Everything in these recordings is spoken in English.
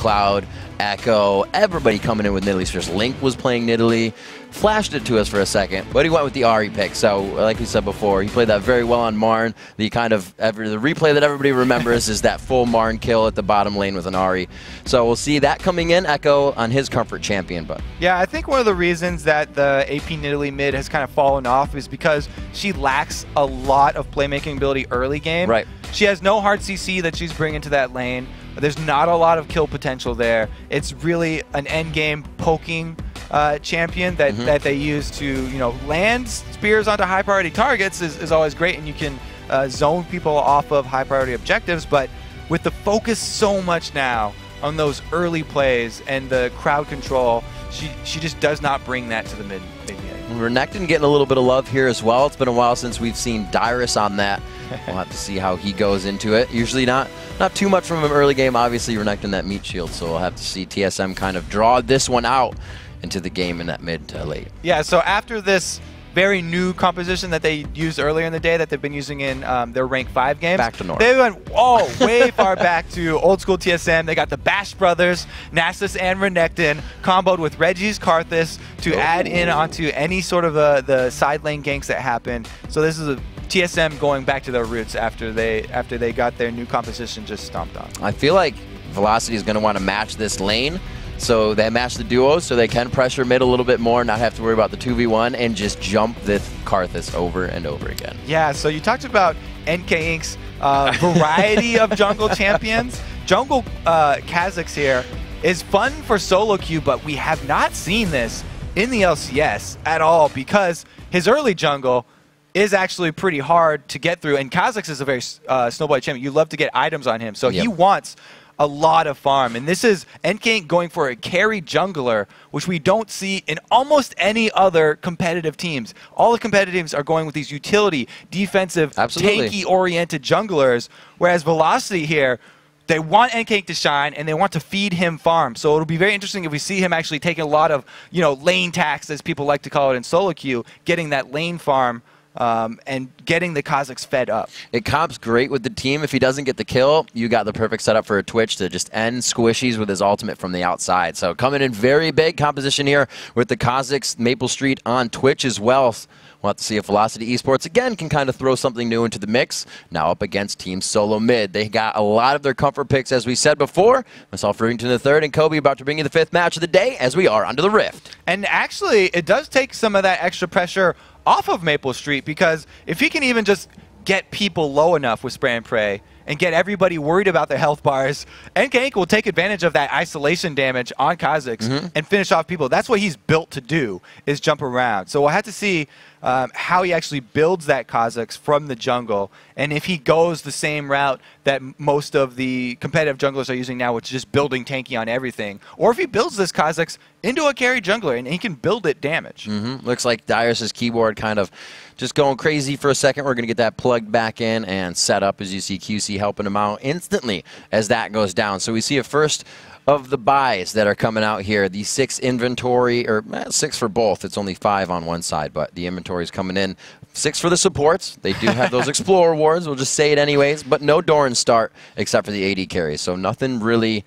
Cloud, Echo, everybody coming in with Nidalee's first. Link was playing Nidalee, flashed it to us for a second, but he went with the Ahri pick. So, like we said before, he played that very well on Marn. The kind of every, the replay that everybody remembers is that full Marn kill at the bottom lane with an Ahri. So we'll see that coming in. Echo on his comfort champion, but yeah, I think one of the reasons that the AP Nidalee mid has kind of fallen off is because she lacks a lot of playmaking ability early game. Right. She has no hard CC that she's bringing to that lane. There's not a lot of kill potential there. It's really an end game poking uh, champion that, mm -hmm. that they use to you know land spears onto high priority targets is, is always great, and you can uh, zone people off of high priority objectives. But with the focus so much now on those early plays and the crowd control, she she just does not bring that to the mid mid game. Renekton getting a little bit of love here as well. It's been a while since we've seen Dyrus on that. we'll have to see how he goes into it. Usually not not too much from him early game. Obviously, Renekton that meat shield, so we'll have to see TSM kind of draw this one out into the game in that mid to late. Yeah, so after this very new composition that they used earlier in the day that they've been using in um, their rank 5 games. Back to north. They went, oh, way far back to old school TSM. They got the Bash brothers, Nasus and Renekton, comboed with Reggie's Karthus to oh. add in onto any sort of uh, the side lane ganks that happen. So this is a TSM going back to their roots after they after they got their new composition just stomped on. I feel like Velocity is going to want to match this lane. So they match the duos so they can pressure mid a little bit more, not have to worry about the 2v1, and just jump this Karthus over and over again. Yeah, so you talked about NK Inc.'s uh, variety of jungle champions. Jungle uh, Kha'Zix here is fun for solo queue, but we have not seen this in the LCS at all because his early jungle is actually pretty hard to get through. And Kha'Zix is a very uh, snowball champion. You love to get items on him. So yep. he wants a lot of farm. And this is NK going for a carry jungler, which we don't see in almost any other competitive teams. All the competitive teams are going with these utility, defensive, tanky-oriented junglers, whereas Velocity here, they want NK to shine and they want to feed him farm. So it'll be very interesting if we see him actually taking a lot of, you know, lane tax, as people like to call it in solo queue, getting that lane farm um, and getting the Kha'Zix fed up. It comps great with the team. If he doesn't get the kill, you got the perfect setup for a Twitch to just end squishies with his ultimate from the outside. So coming in very big composition here with the Kha'Zix Maple Street on Twitch as well. We'll have to see if Velocity Esports again can kind of throw something new into the mix. Now up against Team Solo Mid. They got a lot of their comfort picks, as we said before. Myself, Rivington the third, and Kobe about to bring you the fifth match of the day as we are under the Rift. And actually, it does take some of that extra pressure off of Maple Street because if he can even just get people low enough with spray and pray and get everybody worried about their health bars, NK will take advantage of that isolation damage on Kha'Zix mm -hmm. and finish off people. That's what he's built to do, is jump around. So we'll have to see um, how he actually builds that Kha'Zix from the jungle, and if he goes the same route that most of the competitive junglers are using now, which is just building tanky on everything, or if he builds this Kha'Zix into a carry jungler and he can build it damage. Mm -hmm. Looks like Dyrus's keyboard kind of just going crazy for a second. We're going to get that plugged back in and set up as you see QC helping him out instantly as that goes down. So we see a first of the buys that are coming out here. The six inventory, or eh, six for both. It's only five on one side, but the inventory is coming in. Six for the supports. They do have those Explorer Wards. We'll just say it anyways. But no Doran start except for the AD carries. So nothing really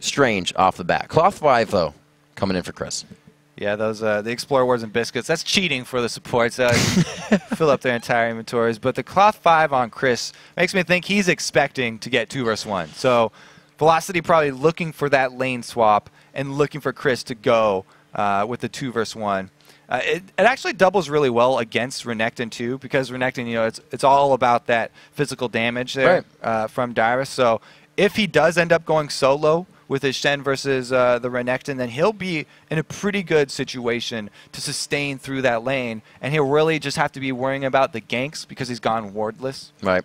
strange off the bat. Cloth 5, though, coming in for Chris. Yeah, those uh, the Explorer Wards and Biscuits. That's cheating for the supports. Uh, fill up their entire inventories. But the Cloth 5 on Chris makes me think he's expecting to get 2 versus 1. So Velocity probably looking for that lane swap and looking for Chris to go uh, with the 2 versus 1. Uh, it, it, actually doubles really well against Renekton too, because Renekton, you know, it's it's all about that physical damage there right. uh, from Dyrus. So if he does end up going solo with his Shen versus uh, the Renekton, then he'll be in a pretty good situation to sustain through that lane, and he'll really just have to be worrying about the ganks because he's gone wardless. Right.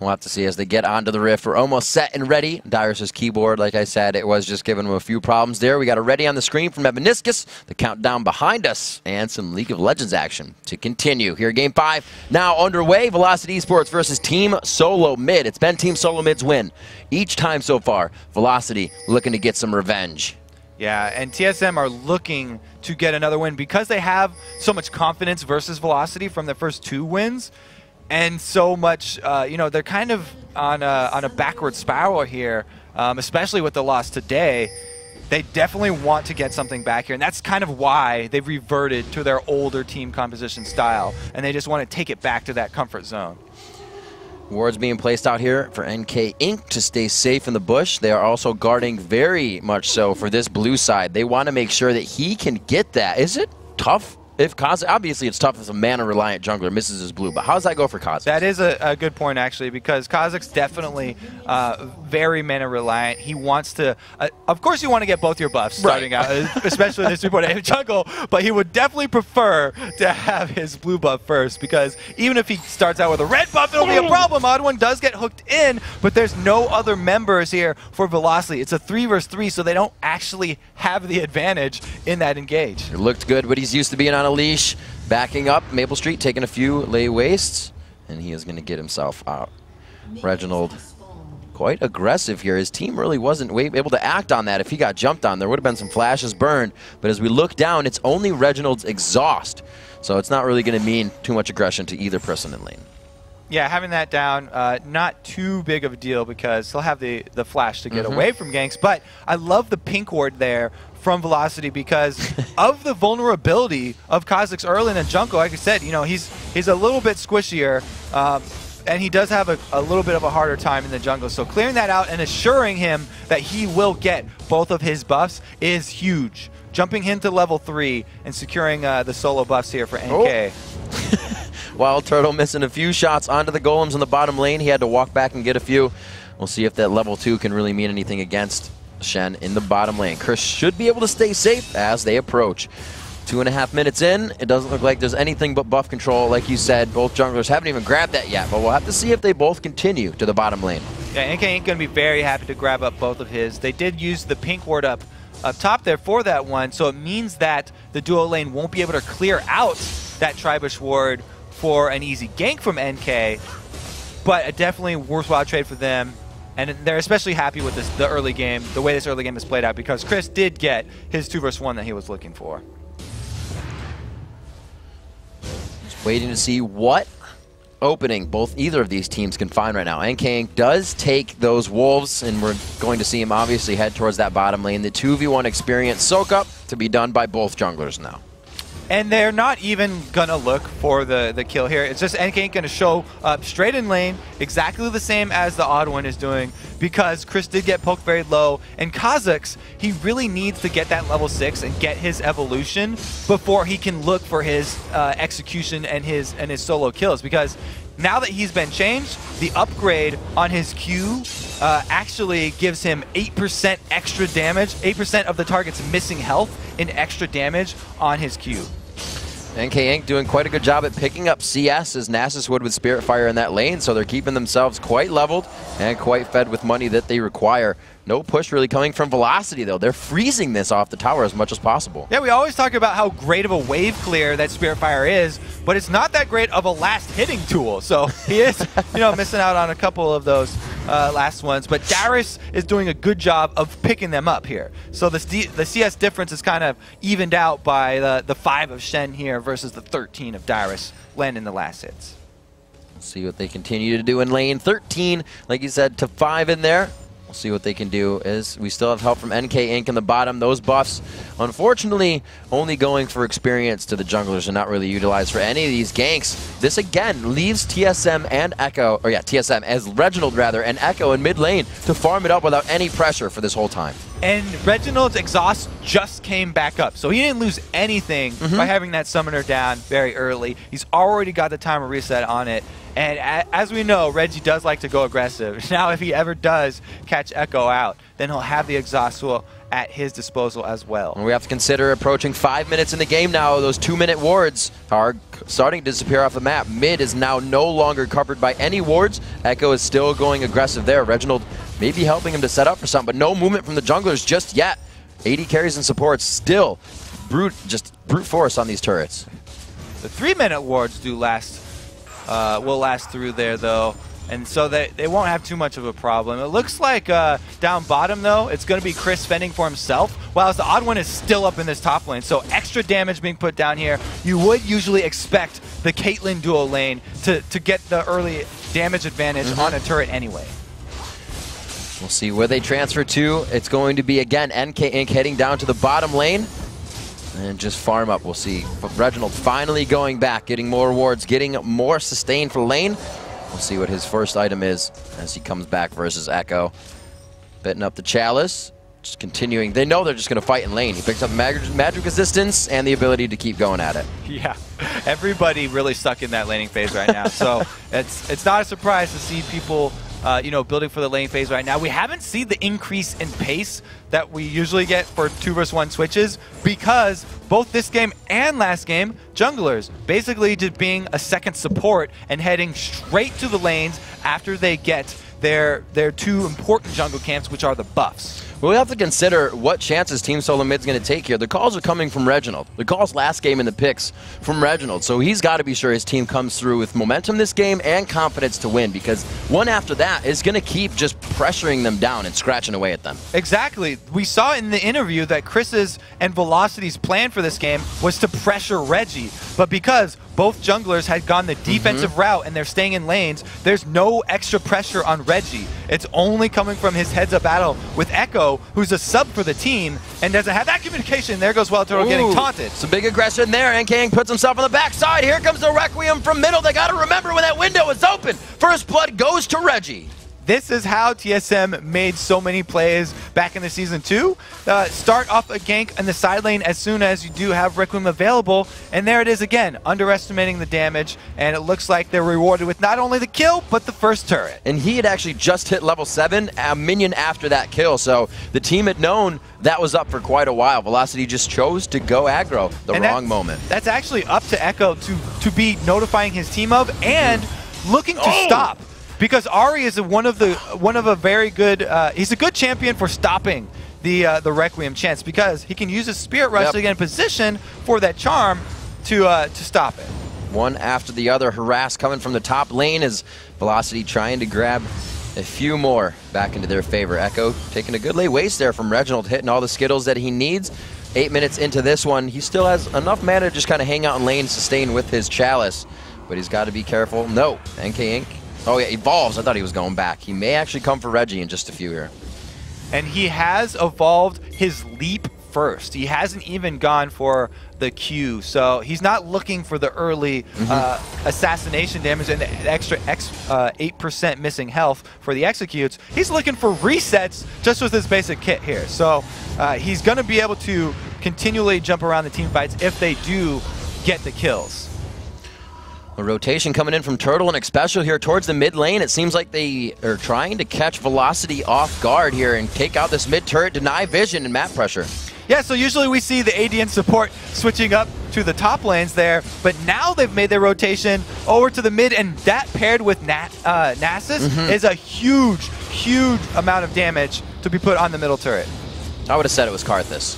We'll have to see as they get onto the rift. We're almost set and ready. Dyrus's keyboard, like I said, it was just giving him a few problems there. We got a ready on the screen from Evaniscus, the countdown behind us, and some League of Legends action to continue. Here, game five now underway. Velocity Esports versus Team Solo Mid. It's been Team Solo Mid's win each time so far. Velocity looking to get some revenge. Yeah, and TSM are looking to get another win because they have so much confidence versus Velocity from their first two wins and so much. Uh, you know, they're kind of on a, on a backward spiral here, um, especially with the loss today. They definitely want to get something back here, and that's kind of why they've reverted to their older team composition style, and they just want to take it back to that comfort zone. Wards being placed out here for NK Inc. to stay safe in the bush. They are also guarding very much so for this blue side. They want to make sure that he can get that. Is it tough if Kaz, obviously it's tough if a mana reliant jungler misses his blue, but how does that go for Kha'Zix? That is a, a good point actually, because Kha'Zix definitely uh, very mana reliant. He wants to, uh, of course, you want to get both your buffs starting right. out, especially this 3.8 jungle, but he would definitely prefer to have his blue buff first, because even if he starts out with a red buff, it'll be a problem. Odd one does get hooked in, but there's no other members here for Velocity. It's a three versus three, so they don't actually have the advantage in that engage. It looked good, but he's used to being on a leash. Backing up Maple Street, taking a few lay wastes, and he is going to get himself out. Reginald quite aggressive here. His team really wasn't able to act on that. If he got jumped on, there would have been some flashes burned. But as we look down, it's only Reginald's exhaust. So it's not really going to mean too much aggression to either person in lane. Yeah, having that down, uh, not too big of a deal because he'll have the, the flash to get mm -hmm. away from ganks. But I love the pink ward there from Velocity because of the vulnerability of Kha'Zix early in the jungle. Like I said, you know, he's he's a little bit squishier. Um, and he does have a, a, little bit of a harder time in the jungle. So clearing that out and assuring him that he will get both of his buffs is huge. Jumping him to level 3 and securing uh, the solo buffs here for NK. Oh. Wild Turtle missing a few shots onto the golems in the bottom lane. He had to walk back and get a few. We'll see if that level 2 can really mean anything against Shen in the bottom lane. Chris should be able to stay safe as they approach. Two and a half minutes in, it doesn't look like there's anything but buff control. Like you said, both junglers haven't even grabbed that yet, but we'll have to see if they both continue to the bottom lane. Yeah, NK ain't going to be very happy to grab up both of his. They did use the pink ward up up top there for that one, so it means that the duo lane won't be able to clear out that Tribush ward for an easy gank from NK, but a definitely worthwhile trade for them and they're especially happy with this, the early game, the way this early game has played out, because Chris did get his 2 versus 1 that he was looking for. Just waiting to see what opening both either of these teams can find right now. NK does take those Wolves, and we're going to see him obviously head towards that bottom lane. The 2v1 experience soak up to be done by both junglers now. And they're not even going to look for the, the kill here. It's just NK going to show up straight in lane, exactly the same as the odd one is doing, because Chris did get poked very low. And Kha'Zix, he really needs to get that level 6 and get his evolution before he can look for his uh, execution and his, and his solo kills. Because now that he's been changed, the upgrade on his Q uh, actually gives him 8% extra damage, 8% of the target's missing health in extra damage on his Q. NK Inc. doing quite a good job at picking up CS as Nasus would with Spirit Fire in that lane, so they're keeping themselves quite leveled and quite fed with money that they require. No push really coming from Velocity, though. They're freezing this off the tower as much as possible. Yeah, we always talk about how great of a wave clear that Spirit Fire is, but it's not that great of a last hitting tool. So he is, you know, missing out on a couple of those uh, last ones. But Dyrus is doing a good job of picking them up here. So the, the CS difference is kind of evened out by the, the 5 of Shen here versus the 13 of Dyrus landing the last hits. Let's see what they continue to do in lane 13. Like you said, to 5 in there. We'll see what they can do as we still have help from NK Inc. in the bottom. Those buffs, unfortunately, only going for experience to the junglers and not really utilized for any of these ganks. This, again, leaves TSM and Echo, or yeah, TSM, as Reginald, rather, and Echo in mid lane to farm it up without any pressure for this whole time. And Reginald's exhaust just came back up, so he didn't lose anything mm -hmm. by having that summoner down very early. He's already got the timer reset on it. And as we know, Reggie does like to go aggressive. Now, if he ever does catch Echo out, then he'll have the exhaust tool at his disposal as well. And we have to consider approaching five minutes in the game now. Those two-minute wards are starting to disappear off the map. Mid is now no longer covered by any wards. Echo is still going aggressive there. Reginald may be helping him to set up for something, but no movement from the junglers just yet. AD carries and supports still brute, just brute force on these turrets. The three-minute wards do last uh, will last through there, though. and so they, they won't have too much of a problem. It looks like uh, down bottom, though, it's going to be Chris fending for himself, while the odd one is still up in this top lane. So extra damage being put down here. You would usually expect the Caitlyn duo lane to, to get the early damage advantage mm -hmm. on a turret anyway. We'll see where they transfer to. It's going to be, again, NK Inc. heading down to the bottom lane and just farm up. We'll see. But Reginald finally going back, getting more rewards, getting more sustain for lane. We'll see what his first item is as he comes back versus Echo. Betting up the Chalice, just continuing. They know they're just going to fight in lane. He picks up magic, magic resistance and the ability to keep going at it. Yeah, everybody really stuck in that laning phase right now. so it's it's not a surprise to see people uh, you know, building for the lane phase right now. We haven't seen the increase in pace that we usually get for two versus one switches because both this game and last game, junglers basically just being a second support and heading straight to the lanes after they get their their two important jungle camps, which are the buffs. We have to consider what chances Team Solo Mid's going to take here. The calls are coming from Reginald. The calls last game in the picks from Reginald. So he's got to be sure his team comes through with momentum this game and confidence to win because one after that is going to keep just pressuring them down and scratching away at them. Exactly. We saw in the interview that Chris's and Velocity's plan for this game was to pressure Reggie. But because both junglers had gone the defensive mm -hmm. route and they're staying in lanes, there's no extra pressure on Reggie. It's only coming from his heads-up battle with Echo, who's a sub for the team and doesn't have that communication. There goes Wild Turtle getting taunted. Some big aggression there, and King puts himself on the backside. Here comes the Requiem from middle. They got to remember when that window is open. First blood goes to Reggie. This is how TSM made so many plays back in the season two. Uh, start off a gank in the side lane as soon as you do have Requiem available, and there it is again, underestimating the damage, and it looks like they're rewarded with not only the kill, but the first turret. And he had actually just hit level 7, a minion after that kill, so the team had known that was up for quite a while. Velocity just chose to go aggro the and wrong moment. That's actually up to Echo to, to be notifying his team of and looking to oh! stop because Ahri is one of the one of a very good. Uh, he's a good champion for stopping the uh, the Requiem chance because he can use his Spirit Rush yep. to get in position for that charm to uh, to stop it. One after the other, harass coming from the top lane is Velocity trying to grab a few more back into their favor. Echo taking a good lay waste there from Reginald, hitting all the Skittles that he needs. Eight minutes into this one, he still has enough mana to just kind of hang out in lane, sustain with his Chalice, but he's got to be careful. No, NK Inc Oh, yeah, evolves. I thought he was going back. He may actually come for Reggie in just a few here. And he has evolved his leap first. He hasn't even gone for the Q, so he's not looking for the early mm -hmm. uh, assassination damage and the extra 8% uh, missing health for the executes. He's looking for resets just with his basic kit here. So uh, he's going to be able to continually jump around the team fights if they do get the kills. A rotation coming in from Turtle and Xpecial here towards the mid lane. It seems like they are trying to catch Velocity off guard here and take out this mid turret, deny vision and map pressure. Yeah, so usually we see the ADN support switching up to the top lanes there, but now they've made their rotation over to the mid, and that paired with Nat, uh, Nasus mm -hmm. is a huge, huge amount of damage to be put on the middle turret. I would have said it was Karthus.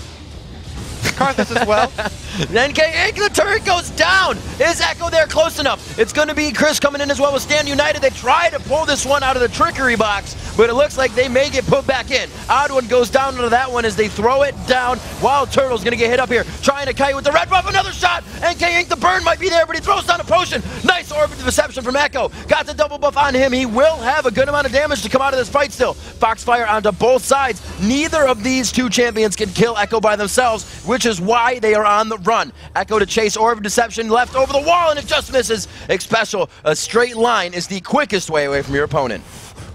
Karthus as well. then K the turret goes down. Is Echo there close enough? It's going to be Chris coming in as well with Stand United. They try to pull this one out of the trickery box, but it looks like they may get put back in. Odd one goes down into that one as they throw it down. Wild Turtle's going to get hit up here, trying to kite with the red buff. Another shot. NK Inc. The burn might be there, but he throws down a potion. Nice orb of deception from Echo. Got the double buff on him. He will have a good amount of damage to come out of this fight still. Foxfire onto both sides. Neither of these two champions can kill Echo by themselves, which is why they are on the run. Echo to chase Orb of Deception left over the wall, and it just misses. Xpecial, a straight line is the quickest way away from your opponent.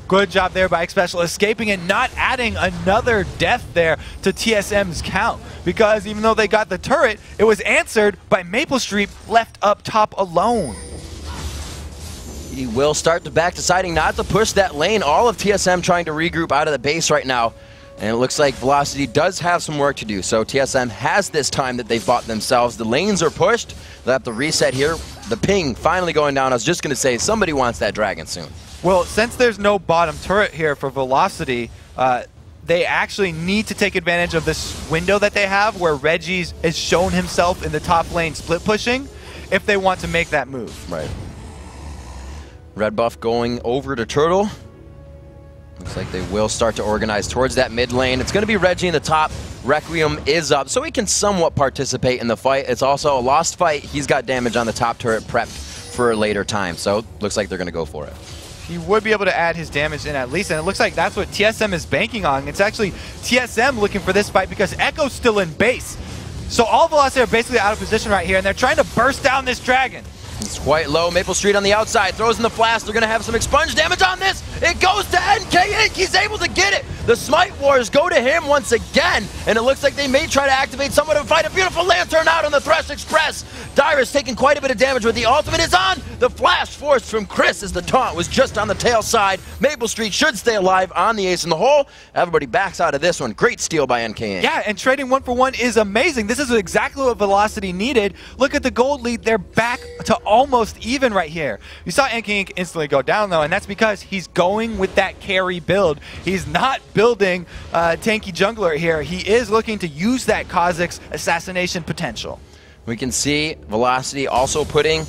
Good job there by Xpecial, escaping and not adding another death there to TSM's count. Because even though they got the turret, it was answered by Maple Street left up top alone. He will start to back, deciding not to push that lane. All of TSM trying to regroup out of the base right now. And it looks like Velocity does have some work to do. So TSM has this time that they've bought themselves. The lanes are pushed. They'll have to reset here. The ping finally going down. I was just going to say, somebody wants that dragon soon. Well, since there's no bottom turret here for Velocity, uh, they actually need to take advantage of this window that they have where Reggie's has shown himself in the top lane split pushing if they want to make that move. Right. Red buff going over to Turtle. Looks like they will start to organize towards that mid lane. It's going to be Reggie in the top. Requiem is up, so he can somewhat participate in the fight. It's also a lost fight. He's got damage on the top turret prepped for a later time, so looks like they're going to go for it. He would be able to add his damage in at least, and it looks like that's what TSM is banking on. It's actually TSM looking for this fight because Echo's still in base. So all Velocity are basically out of position right here, and they're trying to burst down this dragon. It's quite low. Maple Street on the outside. Throws in the flash. They're going to have some expunge damage on this. It goes to NK. He's able to get it. The Smite Wars go to him once again. And it looks like they may try to activate someone to fight a beautiful Lantern out on the Thresh Express. Dyrus taking quite a bit of damage, but the ultimate is on. The flash force from Chris as the taunt was just on the tail side. Maple Street should stay alive on the ace in the hole. Everybody backs out of this one. Great steal by NK Inc. Yeah, and trading one for one is amazing. This is exactly what Velocity needed. Look at the gold lead. They're back to almost even right here. You saw NK Inc. instantly go down, though, and that's because he's going with that carry build. He's not building uh, tanky jungler here. He is looking to use that Kha'Zix assassination potential. We can see Velocity also putting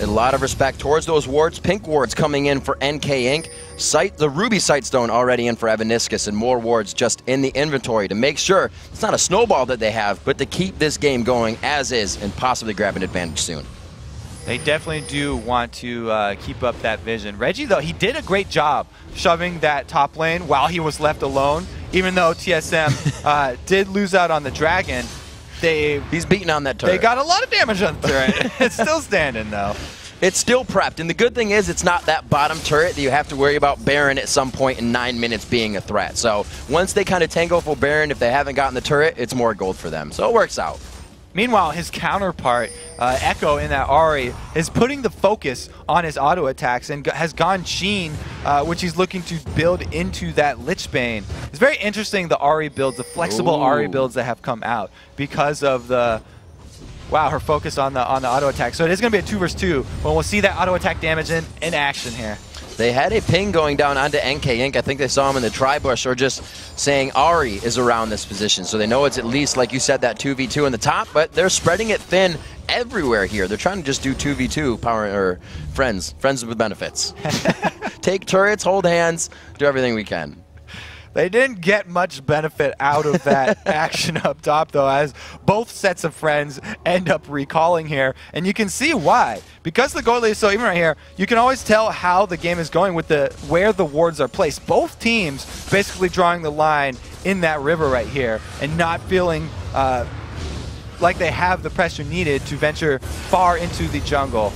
a lot of respect towards those wards. Pink wards coming in for NK Inc. Sight the Ruby Sightstone already in for Evaniscus and more wards just in the inventory to make sure it's not a snowball that they have, but to keep this game going as is and possibly grab an advantage soon. They definitely do want to uh, keep up that vision. Reggie, though, he did a great job shoving that top lane while he was left alone. Even though TSM uh, did lose out on the dragon, they he's beating on that turret. They got a lot of damage on the turret. it's still standing though. It's still prepped, and the good thing is it's not that bottom turret that you have to worry about Baron at some point in nine minutes being a threat. So once they kind of tango for Baron, if they haven't gotten the turret, it's more gold for them. So it works out. Meanwhile, his counterpart, uh, Echo in that Ahri, is putting the focus on his auto attacks and has gone Sheen, uh, which he's looking to build into that Lich Bane. It's very interesting, the Ahri builds, the flexible Ooh. Ahri builds that have come out because of the wow, her focus on the on the auto attack. So it is going to be a two versus two, but we'll see that auto attack damage in, in action here. They had a ping going down onto NK Inc. I think they saw him in the tri-bush or just saying Ahri is around this position. So they know it's at least, like you said, that 2v2 in the top, but they're spreading it thin everywhere here. They're trying to just do 2v2 power or friends, friends with benefits. Take turrets, hold hands, do everything we can. They didn't get much benefit out of that action up top, though, as both sets of friends end up recalling here. And you can see why. Because the goalie is so even right here, you can always tell how the game is going with the where the wards are placed. Both teams basically drawing the line in that river right here and not feeling uh, like they have the pressure needed to venture far into the jungle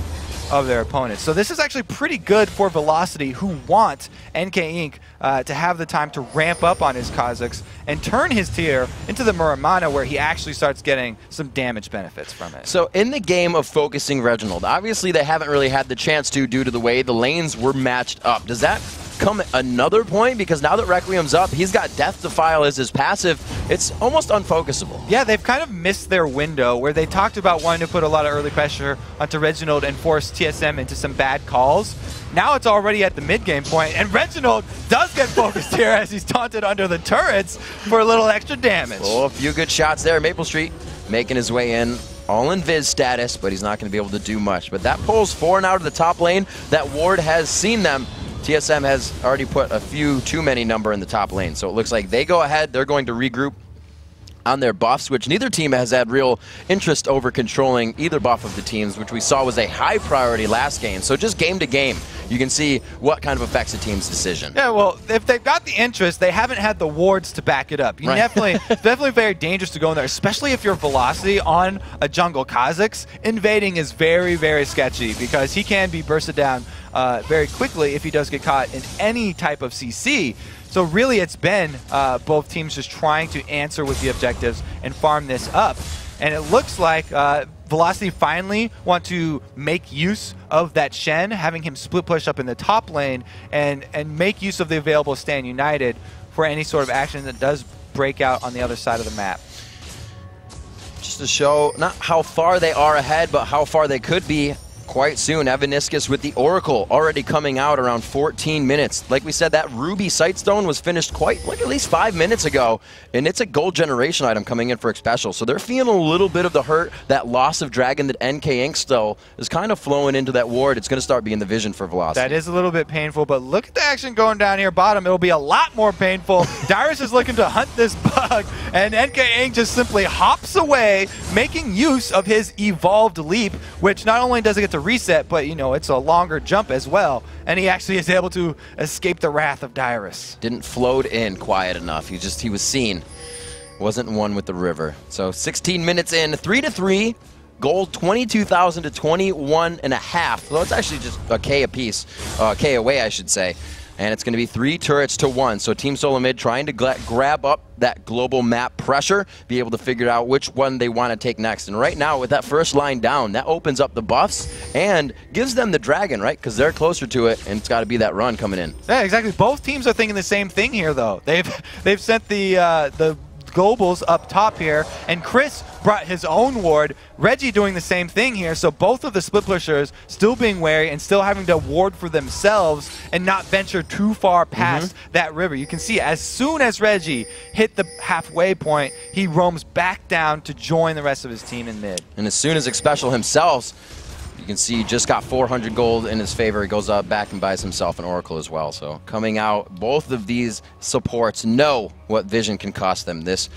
of their opponents. So this is actually pretty good for Velocity, who want NK Inc. Uh, to have the time to ramp up on his Kha'Zix and turn his tear into the Muramana where he actually starts getting some damage benefits from it. So in the game of focusing Reginald, obviously they haven't really had the chance to due to the way the lanes were matched up. Does that come another point because now that Requiem's up, he's got Death Defied as his passive. It's almost unfocusable. Yeah, they've kind of missed their window where they talked about wanting to put a lot of early pressure onto Reginald and force TSM into some bad calls. Now it's already at the mid-game point, and Reginald does get focused here as he's taunted under the turrets for a little extra damage. Oh, a few good shots there. Maple Street making his way in all in Viz status, but he's not going to be able to do much. But that pulls four and out of the top lane. That ward has seen them. TSM has already put a few too many number in the top lane. So it looks like they go ahead. They're going to regroup on their buffs, which neither team has had real interest over controlling either buff of the teams, which we saw was a high priority last game. So just game to game, you can see what kind of affects a team's decision. Yeah, well, if they've got the interest, they haven't had the wards to back it up. You right. definitely, definitely very dangerous to go in there, especially if your velocity on a jungle Kha'Zix. Invading is very, very sketchy because he can be bursted down uh, very quickly if he does get caught in any type of CC. So really it's been uh, both teams just trying to answer with the objectives and farm this up. And it looks like uh, Velocity finally want to make use of that Shen, having him split push up in the top lane and, and make use of the available Stand United for any sort of action that does break out on the other side of the map. Just to show not how far they are ahead, but how far they could be quite soon. Evaniscus with the Oracle already coming out around 14 minutes. Like we said, that Ruby Sightstone was finished quite, like at least five minutes ago, and it's a gold generation item coming in for Xpecial. So they're feeling a little bit of the hurt. That loss of Dragon that NK Inc. still is kind of flowing into that ward. It's going to start being the vision for Velocity. That is a little bit painful, but look at the action going down here bottom. It'll be a lot more painful. Dyrus is looking to hunt this bug, and NK Inc. just simply hops away, making use of his evolved leap, which not only does it get to reset, but you know, it's a longer jump as well. And he actually is able to escape the wrath of Dyrus. Didn't float in quiet enough. He just he was seen. Wasn't one with the river. So 16 minutes in, three to three. Gold 22,000 to 21 and a half. So it's actually just a K a piece, uh, K away, I should say. And it's going to be three turrets to one. So Team Solo Mid trying to grab up that global map pressure, be able to figure out which one they want to take next. And right now, with that first line down, that opens up the buffs and gives them the dragon, right? Because they're closer to it, and it's got to be that run coming in. Yeah, exactly. Both teams are thinking the same thing here, though. They've they've sent the uh, the globals up top here, and Chris brought his own ward. Reggie doing the same thing here, so both of the split pushers still being wary and still having to ward for themselves and not venture too far past mm -hmm. that river. You can see as soon as Reggie hit the halfway point, he roams back down to join the rest of his team in mid. And as soon as Xpecial himself you can see he just got 400 gold in his favor. He goes up back and buys himself an Oracle as well. So coming out, both of these supports know what Vision can cost them this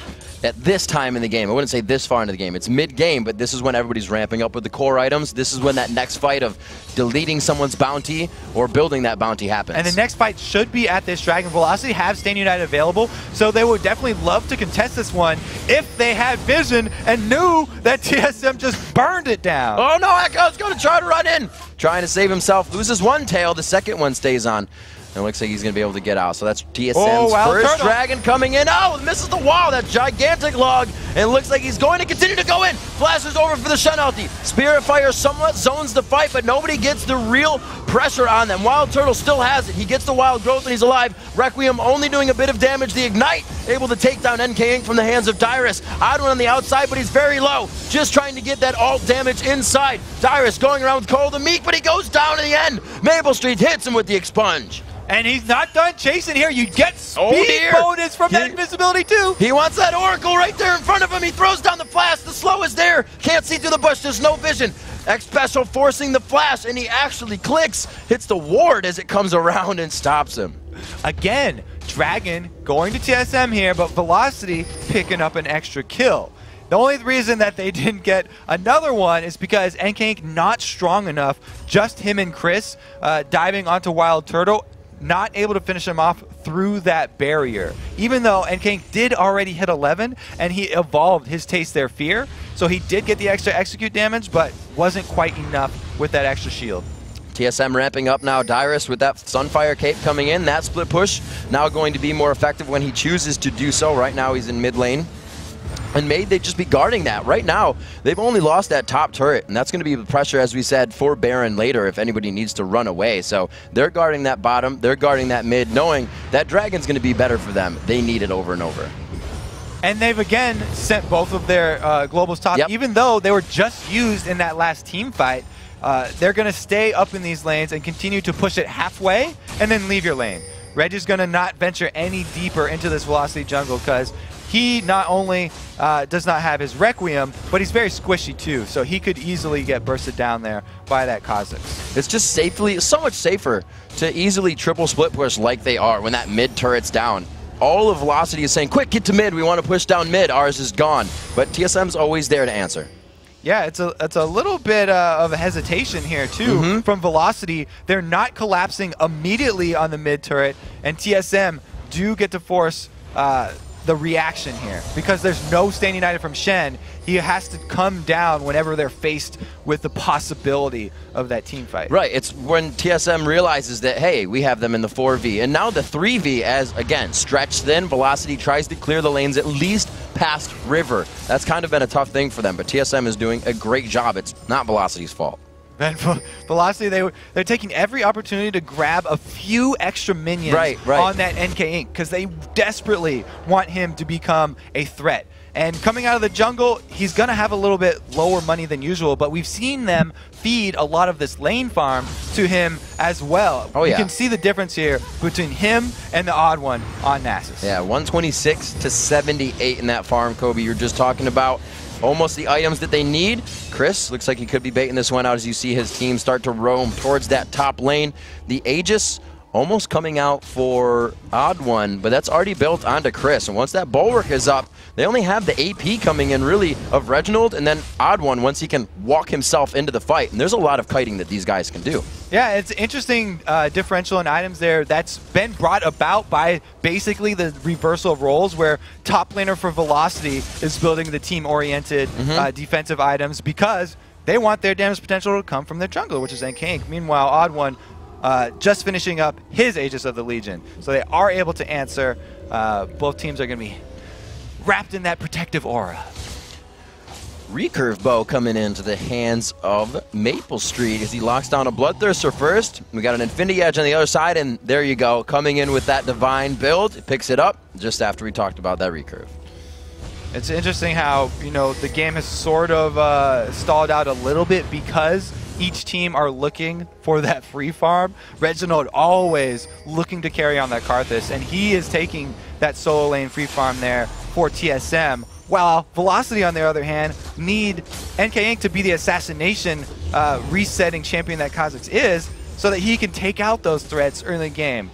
at this time in the game. I wouldn't say this far into the game. It's mid-game, but this is when everybody's ramping up with the core items. This is when that next fight of deleting someone's bounty or building that bounty happens. And the next fight should be at this Dragon. Velocity have Stand United available, so they would definitely love to contest this one if they had Vision and knew that TSM just burned it down. Oh no, Echo's going to try to run in. Trying to save himself, loses one tail, the second one stays on. And it looks like he's going to be able to get out. So that's TSM's oh, first dragon coming in. Oh, misses the wall. That gigantic log. And it looks like he's going to continue to go in. Flashes over for the Shen ulti. Spirit Fire somewhat zones the fight, but nobody gets the real pressure on them. Wild Turtle still has it. He gets the Wild Growth and he's alive. Requiem only doing a bit of damage. The Ignite able to take down NK from the hands of Dyrus. Odd One on the outside, but he's very low. Just trying to get that alt damage inside. Dyrus going around with Cull the Meek, but he goes down in the end. Maple Street hits him with the expunge. And he's not done chasing here. You get oh, speed oh bonus from he, that invisibility too. He wants that Oracle right there in front of him. He throws down the flash. The slow is there. Can't see through the bush. There's no vision. Xpecial forcing the flash, and he actually clicks, hits the ward as it comes around and stops him. Again, Dragon going to TSM here, but Velocity picking up an extra kill. The only reason that they didn't get another one is because NK not strong enough. Just him and Chris uh, diving onto Wild Turtle not able to finish him off through that barrier. Even though NK did already hit 11 and he evolved his Taste Their Fear, so he did get the extra execute damage, but wasn't quite enough with that extra shield. TSM ramping up now. Dyrus with that Sunfire Cape coming in. That split push now going to be more effective when he chooses to do so. Right now he's in mid lane and may they just be guarding that. Right now, they've only lost that top turret, and that's going to be the pressure, as we said, for Baron later if anybody needs to run away. So they're guarding that bottom, they're guarding that mid, knowing that Dragon's going to be better for them. They need it over and over. And they've again sent both of their uh, globals top, yep. even though they were just used in that last team fight. Uh, they're going to stay up in these lanes and continue to push it halfway and then leave your lane. Reggie's going to not venture any deeper into this Velocity jungle because he not only uh, does not have his Requiem, but he's very squishy too, so he could easily get bursted down there by that Kha'Zix. It's just safely, so much safer to easily triple split push like they are when that mid turret's down. All of Velocity is saying, quick, get to mid, we want to push down mid, ours is gone. But TSM's always there to answer. Yeah, it's a it's a little bit uh, of a hesitation here too mm -hmm. from Velocity. They're not collapsing immediately on the mid turret, and TSM do get to force uh, the reaction here because there's no Stand United from Shen. He has to come down whenever they're faced with the possibility of that team fight. Right. It's when TSM realizes that, hey, we have them in the 4V. And now the 3V as, again, stretched thin. Velocity tries to clear the lanes at least past River. That's kind of been a tough thing for them. But TSM is doing a great job. It's not Velocity's fault. And Velocity, they were, they're taking every opportunity to grab a few extra minions right, right. on that NK Inc. because they desperately want him to become a threat. And coming out of the jungle, he's going to have a little bit lower money than usual, but we've seen them feed a lot of this lane farm to him as well. Oh, yeah. You can see the difference here between him and the odd one on Nasus. Yeah, 126 to 78 in that farm, Kobe. You're just talking about almost the items that they need. Chris looks like he could be baiting this one out as you see his team start to roam towards that top lane. The Aegis almost coming out for Odd One, but that's already built onto Chris. And once that Bulwark is up, they only have the AP coming in really of Reginald and then Odd One once he can walk himself into the fight. And there's a lot of kiting that these guys can do. Yeah, it's interesting uh, differential in items there that's been brought about by basically the reversal of roles where top laner for Velocity is building the team-oriented Mm-hmm. uh, defensive items because they want their damage potential to come from their jungler, which is NK Meanwhile, Odd One uh, just finishing up his Aegis of the Legion. So they are able to answer. Uh, both teams are going to be wrapped in that protective aura. Recurve bow coming into the hands of Maple Street as he locks down a Bloodthirster first. We got an Infinity Edge on the other side, and there you go. Coming in with that Divine build. It picks it up just after we talked about that Recurve. It's interesting how you know the game has sort of uh, stalled out a little bit because each team are looking for that free farm. Reginald always looking to carry on that Karthus, and he is taking that solo lane free farm there for TSM. While Velocity, on the other hand, need NK Inc. to be the assassination uh, resetting champion that Kha'Zix is, so that he can take out those threats early game.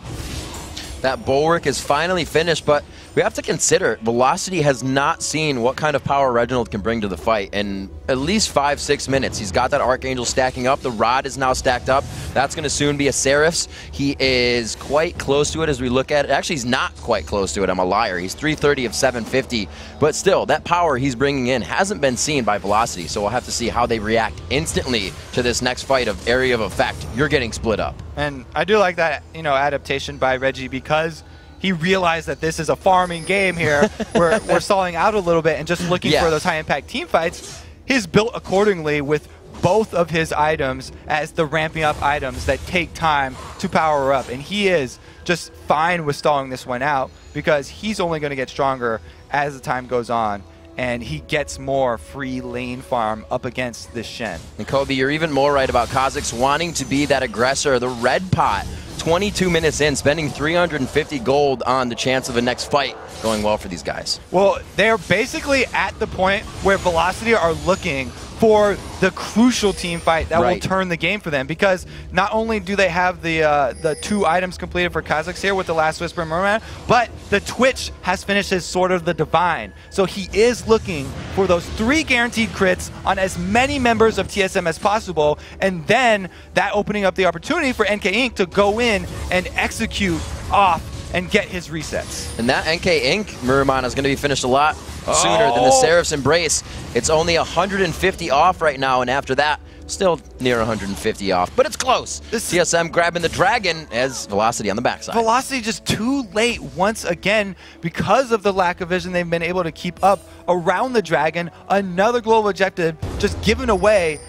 That Bulwark is finally finished, but we have to consider Velocity has not seen what kind of power Reginald can bring to the fight in at least five, six minutes. He's got that Archangel stacking up. The Rod is now stacked up. That's going to soon be a Seraph's. He is quite close to it as we look at it. Actually, he's not quite close to it. I'm a liar. He's 330 of 750. But still, that power he's bringing in hasn't been seen by Velocity. So we'll have to see how they react instantly to this next fight of Area of Effect. You're getting split up. And I do like that, you know, adaptation by Reggie because he realized that this is a farming game here. we're, we're stalling out a little bit and just looking Yeah. for those high impact team fights. He's built accordingly with both of his items as the ramping up items that take time to power up. And he is just fine with stalling this one out because he's only going to get stronger as the time goes on. And he gets more free lane farm up against this Shen. And Kobe, you're even more right about Kha'Zix wanting to be that aggressor. The red pot, 22 minutes in, spending 350 gold on the chance of a next fight going well for these guys. Well, they're basically at the point where Velocity are looking for the crucial team fight that Right. will turn the game for them because not only do they have the uh, the two items completed for Kha'Zix here with the Last Whisper and Muramana, but the Twitch has finished his Sword of the Divine. So he is looking for those three guaranteed crits on as many members of TSM as possible, and then that opening up the opportunity for NK Inc. to go in and execute off and get his resets. And that NK Inc. Muramana is going to be finished a lot sooner than the Oh. Seraph's Embrace. It's only 150 off right now, and after that, still near 150 off. But it's close. This- TSM grabbing the Dragon as Velocity on the backside. Velocity just too late once again because of the lack of vision they've been able to keep up around the dragon. Another global objective just given away.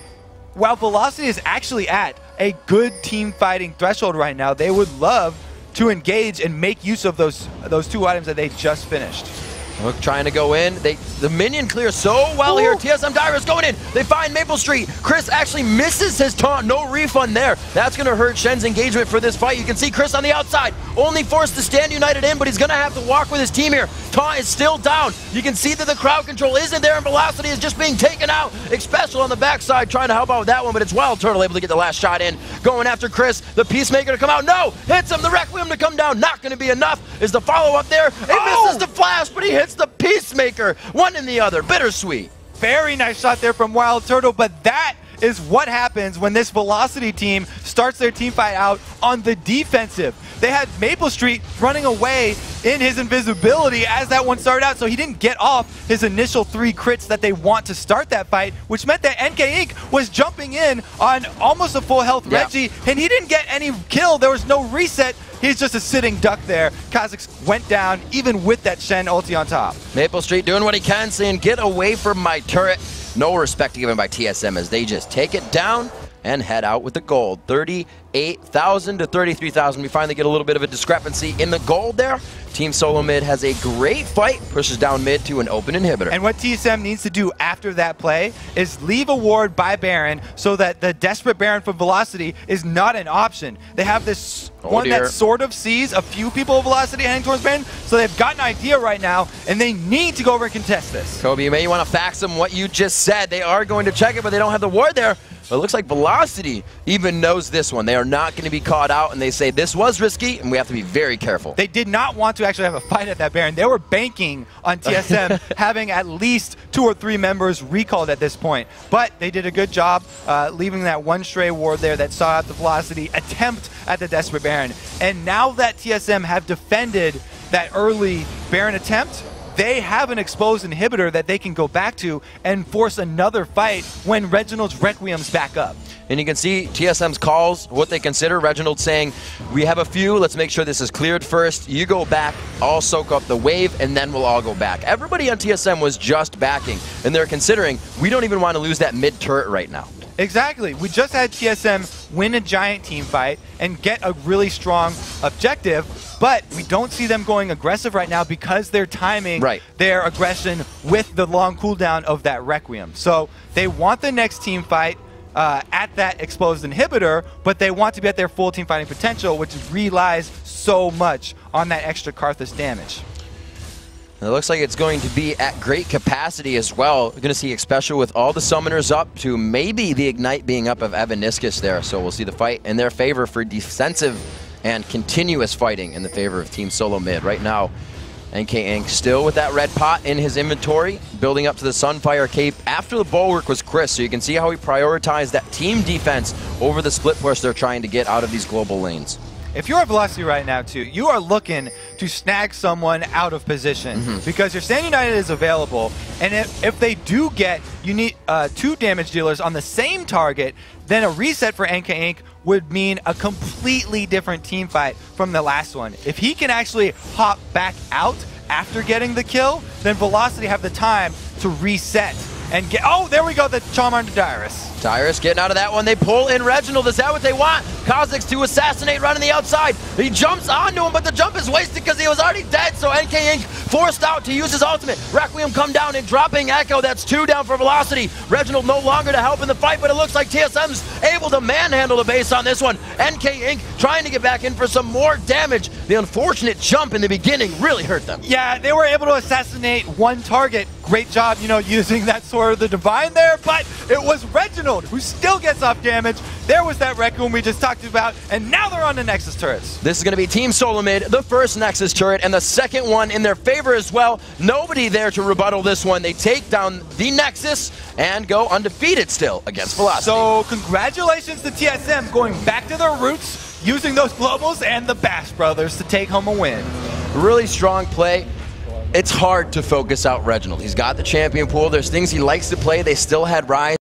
While Velocity is actually at a good team fighting threshold right now, they would love to engage and make use of those those two items that they just finished. Look, trying to go in. They the minion clears so well here. TSM Divers going in. They find Maple Street. Chris actually misses his taunt. No refund there. That's going to hurt Shen's engagement for this fight. You can see Chris on the outside, only forced to stand united in, but he's going to have to walk with his team here. Taunt is still down. You can see that the crowd control isn't there, and Velocity is just being taken out. Xpecial on the backside trying to help out with that one, but it's Wild Turtle able to get the last shot in. Going after Chris. The Peacemaker to come out. No! Hits him. The Requiem to come down. Not going to be enough. Is the follow up there? He Oh! misses the flash, but he hits the Peacemaker. One in the other. Bittersweet. Very nice shot there from Wild Turtle, but that is what happens when this Velocity team starts their team fight out on the defensive. They had Maple Street running away in his invisibility as that one started out, so he didn't get off his initial three crits that they want to start that fight, which meant that NK Inc. was jumping in on almost a full health Yeah. Reggie, and he didn't get any kill. There was no reset. He's just a sitting duck there. Kha'Zix went down even with that Shen ulti on top. Maple Street doing what he can, saying, get away from my turret. No respect given by TSM as they just take it down. And head out with the gold. 38,000 to 33,000. We finally get a little bit of a discrepancy in the gold there. Team Solo Mid has a great fight, pushes down mid to an open inhibitor. And what TSM needs to do after that play is leave a ward by Baron so that the desperate Baron for Velocity is not an option. They have this Oh, one dear. that sort of sees a few people of Velocity heading towards Baron, so they've got an idea right now, and they need to go over and contest this. Kobe, you may want to fax them what you just said. They are going to check it, but they don't have the ward there. But it looks like Velocity even knows this one. They are not going to be caught out, and they say this was risky, and we have to be very careful. They did not want to actually have a fight at that Baron. They were banking on TSM having at least two or three members recalled at this point. But they did a good job uh, leaving that one stray ward there that saw out the velocity attempt at the Desperate Baron. And now that TSM have defended that early Baron attempt, they have an exposed inhibitor that they can go back to and force another fight when Reginald's Requiem's back up. And you can see TSM's calls, what they consider. Reginald saying, We have a few, let's make sure this is cleared first. You go back, I'll soak up the wave, and then we'll all go back. Everybody on TSM was just backing, and they're considering, we don't even want to lose that mid turret right now. Exactly. We just had TSM win a giant team fight and get a really strong objective, but we don't see them going aggressive right now because they're timing Right. their aggression with the long cooldown of that Requiem. So they want the next team fight uh, at that exposed inhibitor, but they want to be at their full team fighting potential, which relies so much on that extra Karthus damage. It looks like it's going to be at great capacity as well. We're going to see Xpecial with all the summoners up to maybe the Ignite being up of Evaniscus there. So we'll see the fight in their favor for defensive and continuous fighting in the favor of Team Solo Mid. Right now, NK Inc. still with that red pot in his inventory, building up to the Sunfire Cape after the bulwark was Chris. So you can see how he prioritized that team defense over the split push they're trying to get out of these global lanes. If you're at Velocity right now, too, you are looking to snag someone out of position Mm-hmm. because your Stand United is available, and if, if they do get you need uh, two damage dealers on the same target, then a reset for NK Inc. would mean a completely different team fight from the last one. If he can actually hop back out after getting the kill, then Velocity have the time to reset and get. Oh, there we go, the Charmander Dyrus. Tyrus getting out of that one. They pull in Reginald. Is that what they want? Kha'Zix to assassinate running the outside. He jumps onto him, but the jump is wasted because he was already dead. So NK Inc. forced out to use his ultimate. Requiem come down and dropping Echo. That's two down for Velocity. Reginald no longer to help in the fight, but it looks like TSM's able to manhandle the base on this one. NK Inc. trying to get back in for some more damage. The unfortunate jump in the beginning really hurt them. Yeah, they were able to assassinate one target. Great job, you know, using that Sword of the Divine there, but it was Reginald who still gets off damage. There was that Requiem we just talked about, and now they're on the Nexus turrets. This is going to be Team Solomid, the first Nexus turret, and the second one in their favor as well. Nobody there to rebuttal this one. They take down the Nexus and go undefeated still against Velocity. So, congratulations to TSM going back to their roots, using those globals and the Bash Brothers to take home a win. really strong play. It's hard to focus out Reginald. He's got the champion pool. There's things he likes to play. They still had Ryze.